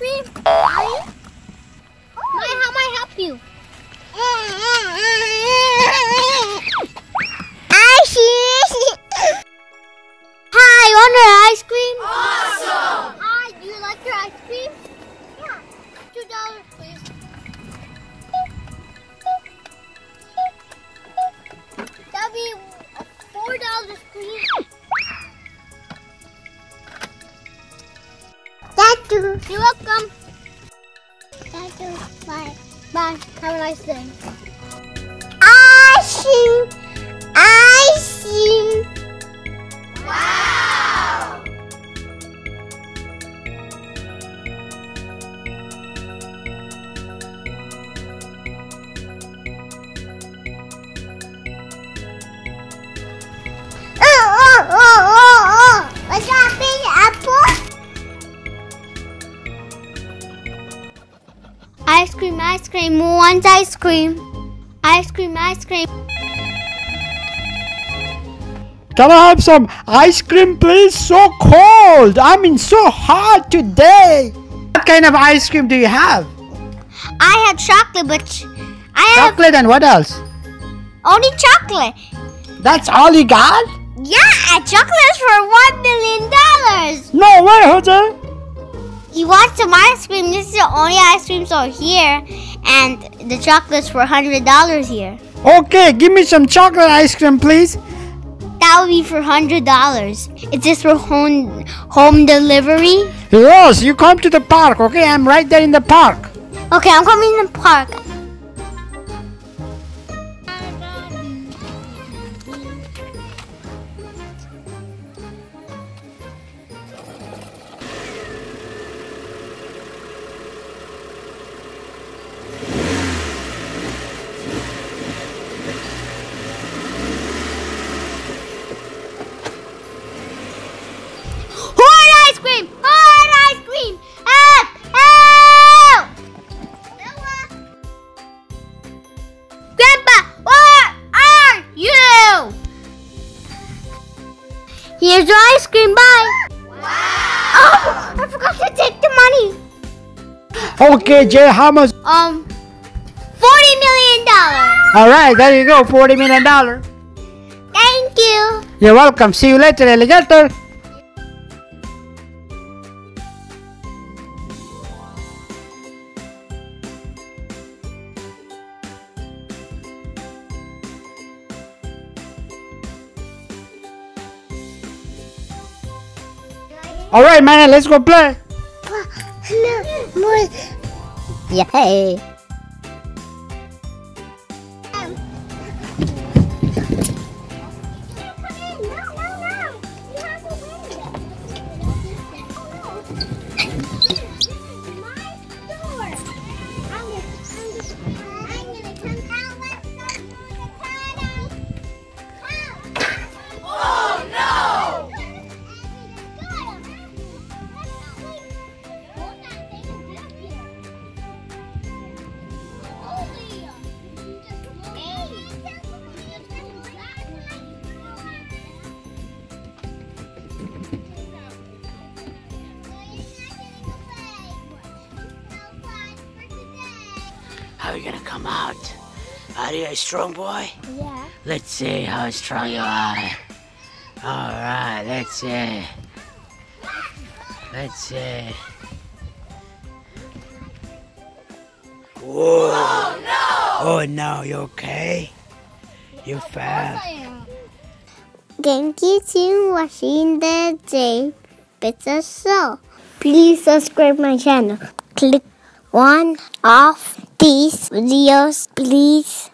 cream? Maya, how may I help you? Hi, you want your ice cream? Awesome! Hi, do you like your ice cream? Yeah. Two dollars, please. That'll be four dollars, please. You're welcome. Tatu. Bye. Bye. Have a nice day. Icing. Icing. Wow. Ice cream, ice cream. Who wants ice cream? Ice cream, ice cream. Can I have some ice cream, please? So cold. I mean, so hot today. What kind of ice cream do you have? I have chocolate, but I have Chocolate and what else? only chocolate. That's all you got? Yeah, chocolates for one million dollars. No way, Jose. You want some ice cream? This is the only ice cream store here, and the chocolates for hundred dollars here. Okay, give me some chocolate ice cream, please. That would be for hundred dollars. Is this for home home delivery? Yes, you come to the park, okay? I'm right there in the park. Okay, I'm coming in the park. Your ice cream. Bye. Wow! Oh, I forgot to take the money. Okay, Jai, how much? Um, forty million dollars. All right, there you go, $40 million. Thank you. You're welcome. See you later, alligator. All right, man, let's go play. Yay. How are you gonna come out? Are you a strong boy? Yeah. Let's see how strong you are. Alright, let's see. Let's see. Whoa! Oh no! Oh no, you okay? You fell. Thank you to watching the Jai Bista Show. Please subscribe my channel. Click one of these videos, please.